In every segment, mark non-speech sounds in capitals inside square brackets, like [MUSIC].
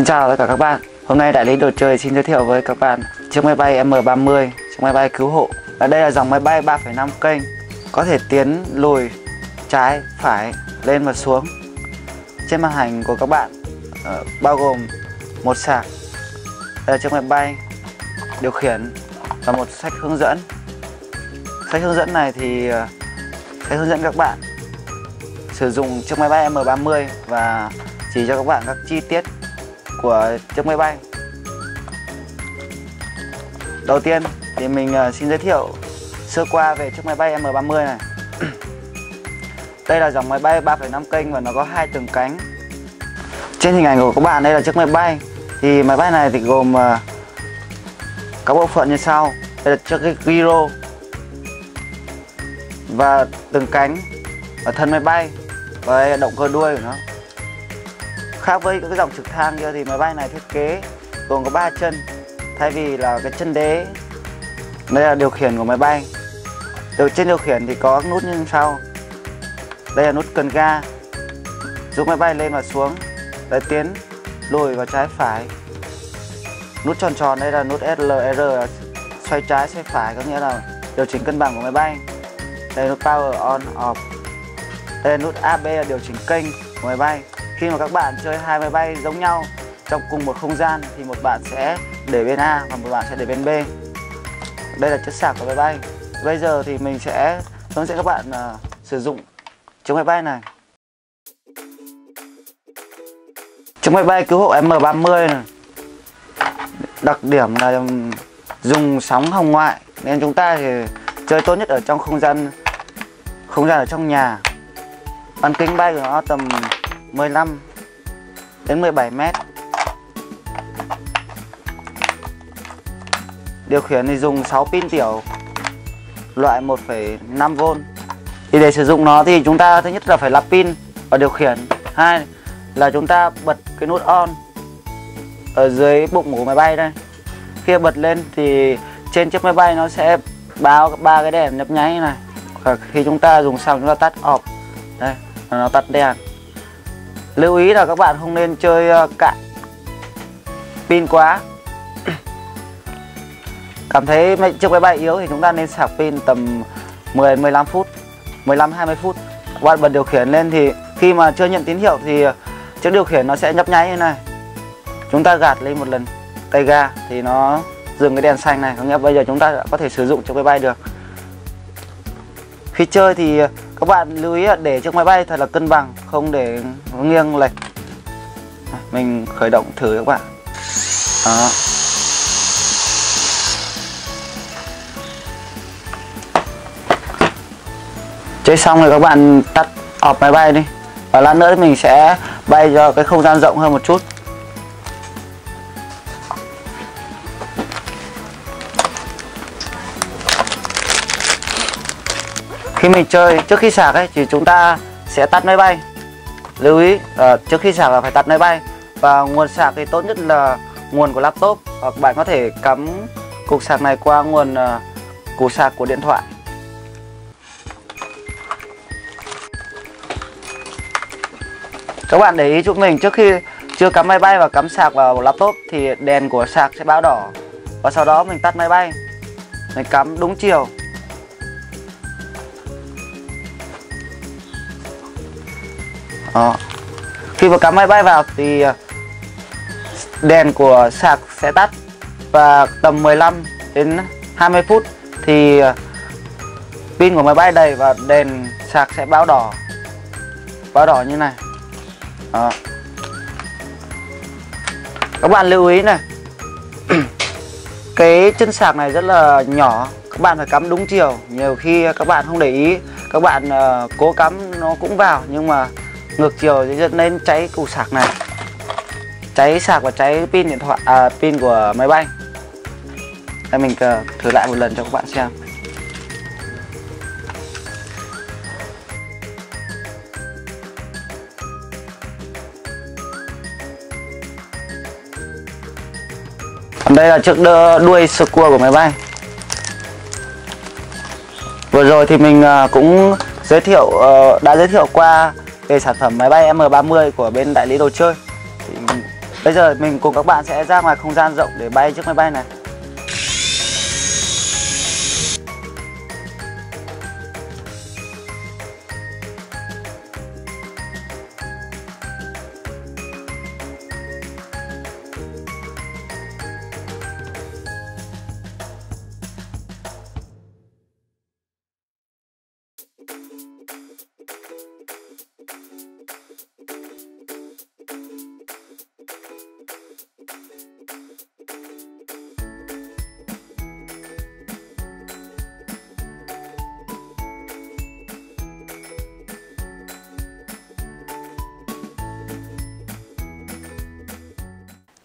Xin chào tất cả các bạn. Hôm nay đại lý đồ chơi xin giới thiệu với các bạn chiếc máy bay M30 chiếc máy bay cứu hộ. Ở đây là dòng máy bay 3,5 kênh có thể tiến lùi trái phải lên và xuống. Trên màn hình của các bạn uh, bao gồm một sạc đây là chiếc máy bay điều khiển và một sách hướng dẫn. Sách hướng dẫn này thì uh, sẽ hướng dẫn các bạn sử dụng chiếc máy bay M30 và chỉ cho các bạn các chi tiết của chiếc máy bay. Đầu tiên thì mình ờ, xin giới thiệu sơ qua về chiếc máy bay M30 này. [CLEARS THROAT] Đây là dòng máy bay 3,5 kênh và nó có hai tầng cánh. Trên hình ảnh của các bạn đây là chiếc máy bay. Thì máy bay này thì gồm ờ, các bộ phận như sau. Đây là chiếc cái gyro Và từng cánh và thân máy bay Và động cơ đuôi của nó. Khác với cái dòng trực thăng kia thì máy bay này thiết kế gồm có 3 chân. Thay vì là cái chân đế, đây là điều khiển của máy bay. Từ trên điều khiển thì có nút như sau. Đây là nút cần ga, giúp máy bay lên và xuống để tiến, lùi vào trái phải. Nút tròn tròn đây là nút SLR xoay trái, xoay phải, có nghĩa là điều chỉnh cân bằng của máy bay. Đây là nút power on, off. Đây là nút AB là điều chỉnh kênh của máy bay khi mà các bạn chơi hai máy bay giống nhau trong cùng một không gian thì một bạn sẽ để bên A và một bạn sẽ để bên B. Đây là chất sạc của máy bay. Bây giờ thì mình sẽ hướng dẫn các bạn uh, sử dụng chiếc máy bay này. Chiếc máy bay cứu hộ M30 này. đặc điểm là dùng sóng hồng ngoại nên chúng ta thì chơi tốt nhất ở trong không gian không gian ở trong nhà. Bán kính bay của nó tầm 15 đến 17 mét Điều khiển thì dùng 6 pin tiểu loại 1,5V. Thì để sử dụng nó thì chúng ta thứ nhất là phải lắp pin vào điều khiển. Hai là chúng ta bật cái nút on ở dưới bụng của máy bay đây. Khi bật lên thì trên chiếc máy bay nó sẽ báo ba cái đèn nhấp nháy này. Và khi chúng ta dùng xong chúng ta tắt off. Đây, nó tắt đèn. Lưu ý là các bạn không nên chơi ờ, cạn pin quá. [CLEARS THROAT] Cảm thấy chiếc máy bay yếu thì chúng ta nên sạc pin tầm 10 15 phút 15 20 phút. Các bạn bật điều khiển lên thì khi mà chưa nhận tín hiệu thì ờ, chiếc điều khiển nó sẽ nhấp nháy như này. Chúng ta gạt lên một lần tay ga thì nó dừng cái đèn xanh này. Có nghĩa bây giờ chúng ta đã có thể sử dụng chiếc máy bay được. Khi chơi thì ờ, bạn lưu ý để chiếc máy bay thật là cân bằng, không để nó nghiêng lệch. Mình khởi động thử các bạn. Đó. Chơi xong rồi các bạn tắt ọp máy bay đi. Và lát nữa mình sẽ bay cho cái không gian rộng hơn một chút. Khi mình chơi trước khi sạc ấy thì chúng ta sẽ tắt máy bay. Lưu ý uh, trước khi sạc là phải tắt máy bay. Và nguồn sạc thì tốt nhất là nguồn của laptop. Hoặc bạn có thể cắm cục sạc này qua nguồn uh, củ sạc của điện thoại. Các bạn để ý giúp mình trước khi chưa cắm máy bay và cắm sạc vào laptop thì đèn của sạc sẽ báo đỏ. Và sau đó mình tắt máy bay. Mình cắm đúng chiều. Đó. khi mà cắm máy bay vào thì ờ, đèn của sạc sẽ tắt. Và tầm 15 đến 20 phút thì ờ, pin của máy bay đầy và đèn sạc sẽ báo đỏ. Báo đỏ như này. Đó. các bạn lưu ý này. [CLEARS THROAT] Cái chân sạc này rất là nhỏ. Các bạn phải cắm đúng chiều. Nhiều khi các bạn không để ý. Các bạn uh, cố cắm nó cũng vào. Nhưng mà ngược chiều thì dẫn đến cháy củ sạc này. Cháy sạc và cháy pin điện thoại à, pin của máy bay. Đây mình ờ, thử lại một lần cho các bạn xem. Còn đây là chiếc đuôi sơ cua của máy bay. Vừa rồi thì mình ờ, cũng giới thiệu ờ, đã giới thiệu qua về sản phẩm máy bay M30 của bên đại lý đồ chơi. Thì Bây giờ mình cùng các bạn sẽ ra ngoài không gian rộng để bay chiếc máy bay này.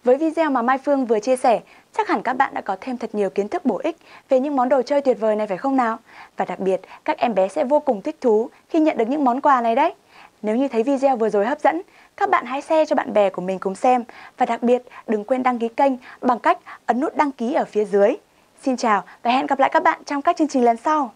Với video mà Mai Phương vừa chia sẻ, chắc hẳn các bạn đã có thêm thật nhiều kiến thức bổ ích về những món đồ chơi tuyệt vời này phải không nào? Và đặc biệt, các em bé sẽ vô cùng thích thú khi nhận được những món quà này đấy. Nếu như thấy video vừa rồi hấp dẫn, các bạn hãy share cho bạn bè của mình cùng xem. Và đặc biệt, đừng quên đăng ký kênh bằng cách ấn nút đăng ký ở phía dưới. Xin chào và hẹn gặp lại các bạn trong các chương trình lần sau.